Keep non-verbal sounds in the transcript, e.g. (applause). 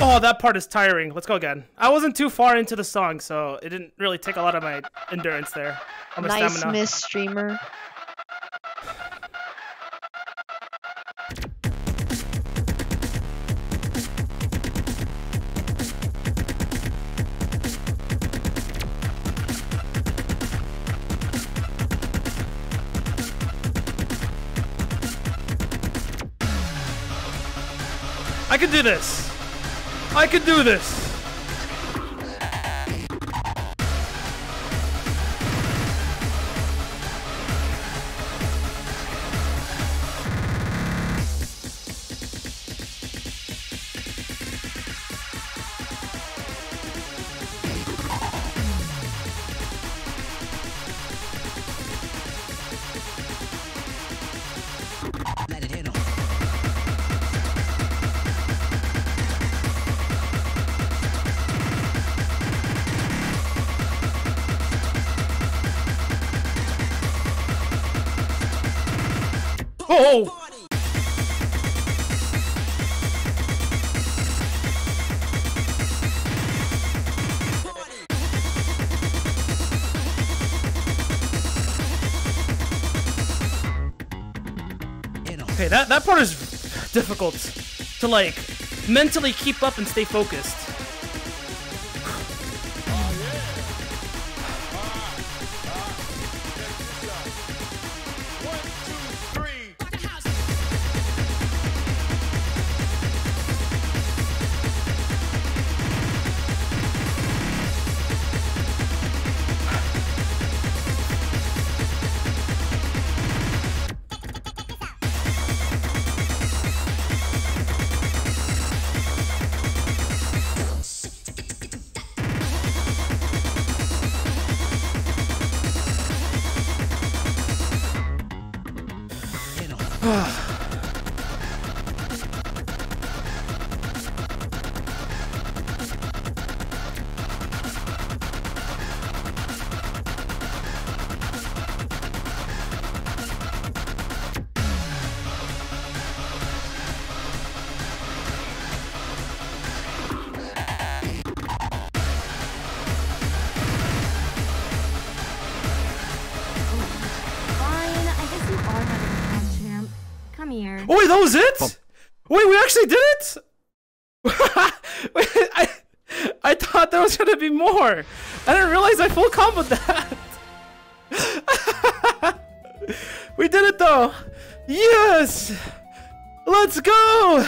Oh, that part is tiring. Let's go again. I wasn't too far into the song, so it didn't really take a lot of my endurance there. Or my Nice stamina. miss, streamer. I can do this. I can do this. Oh! Okay, that, that part is difficult to like mentally keep up and stay focused. Ugh. Come here. Oh wait, that was it? Wait, we actually did it? wait, (laughs) I, I thought there was gonna be more. I didn't realize I full comboed that. (laughs) we did it though. Yes! Let's go!